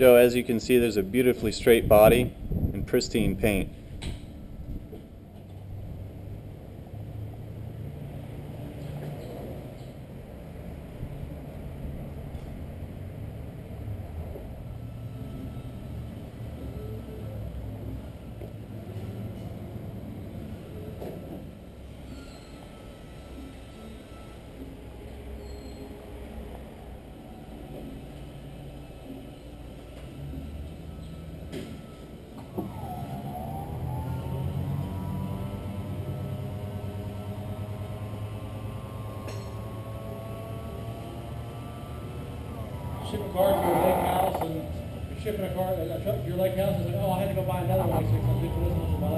Joe, as you can see, there's a beautifully straight body and pristine paint. Ship a car to your lake house and you're shipping a car, a truck to your lake house and say, oh, I had to go buy another one because I'm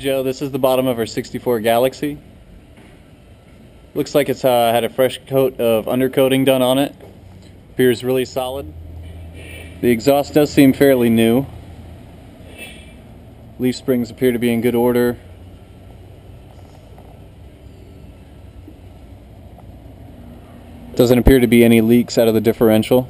Joe, this is the bottom of our 64 Galaxie. Looks like it's uh, had a fresh coat of undercoating done on it. Appears really solid. The exhaust does seem fairly new. Leaf springs appear to be in good order. Doesn't appear to be any leaks out of the differential.